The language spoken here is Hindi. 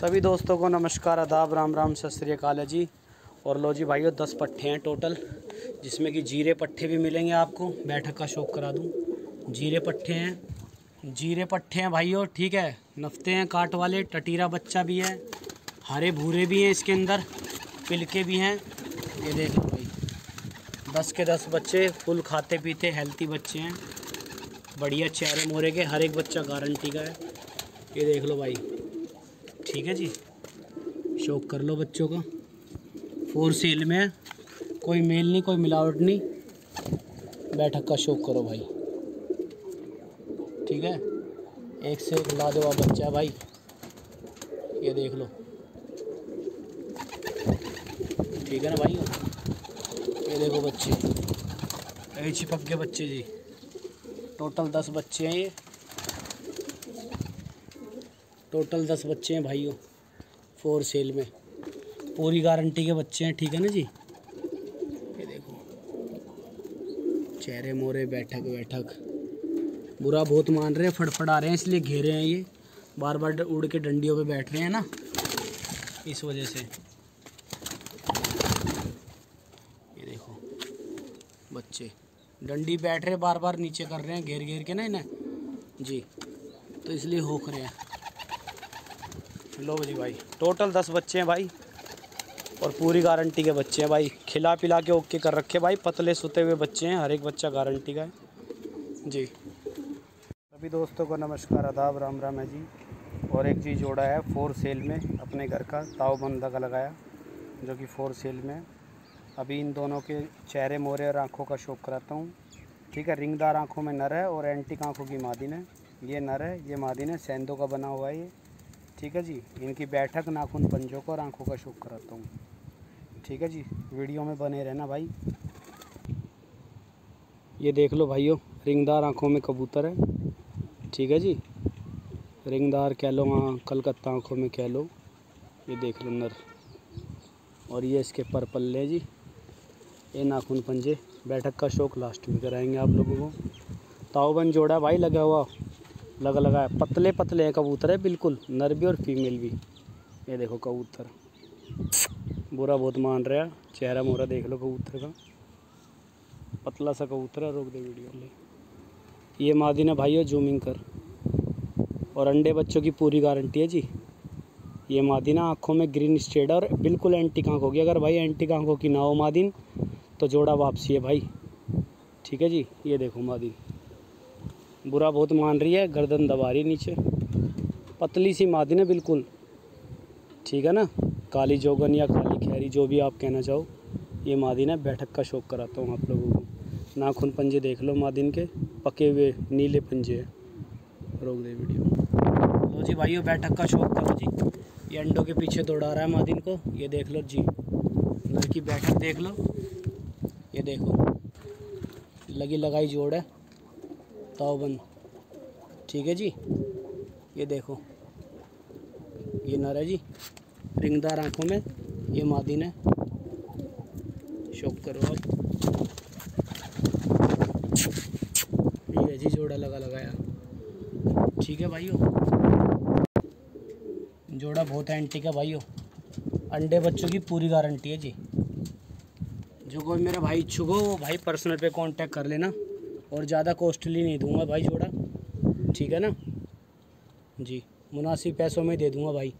सभी दोस्तों को नमस्कार, आदाब, राम राम, सत श्रीकाल जी। और लो जी भाइयों, दस पट्ठे हैं टोटल जिसमें कि जीरे पट्ठे भी मिलेंगे आपको। बैठक का शौक करा दूँ। जीरे पट्ठे हैं। जीरे पट्ठे हैं भाइयों, ठीक है। नफ्ते हैं, काट वाले, टटीरा बच्चा भी है। हरे भूरे भी हैं इसके अंदर, पिलके भी हैं। ये देख लो भाई। दस के दस बच्चे, फुल खाते पीते हेल्थी बच्चे हैं। बढ़िया चेहरे मोरे के, हर एक बच्चा गारंटी का है। ये देख लो भाई। ठीक है जी? शौक कर लो बच्चों का। फोर सेल में कोई मेल नहीं, कोई मिलावट नहीं। बैठक का शौक करो भाई। ठीक है? एक से एक लाजवाब बच्चा भाई। ये देख लो। ठीक है ना भाई? ये देखो बच्चे। यही चिपक के बच्चे जी। टोटल दस बच्चे हैं ये। टोटल दस बच्चे हैं भाइयों, फोर सेल में। पूरी गारंटी के बच्चे हैं, ठीक है ना जी? ये देखो। चेहरे मोरे, बैठक बैठक। बुरा बहुत मान रहे हैं, फड़फड़ा रहे हैं, इसलिए घेरे हैं ये। बार बार उड़ के डंडियों पे बैठ रहे हैं ना, इस वजह से। ये देखो, बच्चे। डंडी बैठ रहे, बार बार नीचे कर रहे हैं घेर घेर के ना इन्हें। जी तो इसलिए होख रहे हैं। लो जी भाई। टोटल दस बच्चे हैं भाई और पूरी गारंटी के बच्चे हैं भाई। खिला पिला के ओके कर रखे भाई। पतले सुते हुए बच्चे हैं। हर एक बच्चा गारंटी का है। जी। सभी दोस्तों को नमस्कार, आदाब, राम राम है जी। और एक चीज़ जोड़ा है, फोर सेल में अपने घर का ताव बंदा का लगाया, जो कि फोर सेल में। अभी इन दोनों के चेहरे, मोरे और आँखों का शौक कराता हूँ। ठीक है, रिंगदार आँखों में नर है और एंटिक आँखों की मादिन है। ये नर है, ये मादिन है, सेंदो का बना हुआ है ये। ठीक है जी? इनकी बैठक नाखून पंजों को और आँखों का शौक कराता हूँ। ठीक है जी? वीडियो में बने रहना भाई। ये देख लो भाइयों, रिंगदार आँखों में कबूतर है। ठीक है जी? रिंगदार कह लो वहाँ कलकत्ता आँखों में कह लो। ये देख लो नर। और ये इसके पर पल्ले जी। ये नाखून पंजे। बैठक का शौक लास्ट में कराएँगे आप लोगों को। ताओबन जोड़ा भाई, लगा हुआ। लगा लगा है। पतले पतले हैं कबूतर है, बिल्कुल। नर भी और फीमेल भी। ये देखो कबूतर। बुरा बहुत मान रहा है। चेहरा मोरा देख लो कबूतर का। पतला सा कबूतर है, रोक दे वीडियो ले ये मादी ने भाइयों जूमिंग कर। और अंडे बच्चों की पूरी गारंटी है जी। ये मादिन आँखों में ग्रीन स्टेड और बिल्कुल एंटी आँख होगी। अगर भाई एंटी आँखों की ना हो मादिन तो जोड़ा वापसी है भाई। ठीक है जी? ये देखो मादिन बुरा बहुत मान रही है, गर्दन दबा रही नीचे। पतली सी मादिन है बिल्कुल। ठीक है ना? काली जोगन या काली खैरी, जो भी आप कहना चाहो। ये मादिन है बैठक का शौक कराता हूँ आप लोगों को। नाखून पंजे देख लो मादिन के पके हुए नीले पंजे हैं। रोक दे वीडियो। लो जी भाइयों, बैठक का शौक करो जी। ये अंडों के पीछे दौड़ा रहा है मादिन को ये देख लो जी। घर की बैठक देख लो। ये देखो। लगी लगाई जोड़ है। तावबंद ठीक है जी? ये देखो। ये नर है जी, रिंगदार आँखों में ये मादिन है। शौक करो आप। ये जी, जोड़ा लगा लगाया। ठीक है भाइयों। जोड़ा बहुत एंटिक है भाइयों। अंडे बच्चों की पूरी गारंटी है जी। जो कोई मेरा भाई इच्छुक हो, वो भाई पर्सनल पे कांटेक्ट कर लेना। और ज़्यादा कॉस्टली नहीं दूँगा भाई जोड़ा। ठीक है ना? जी, मुनासिब पैसों में दे दूँगा भाई।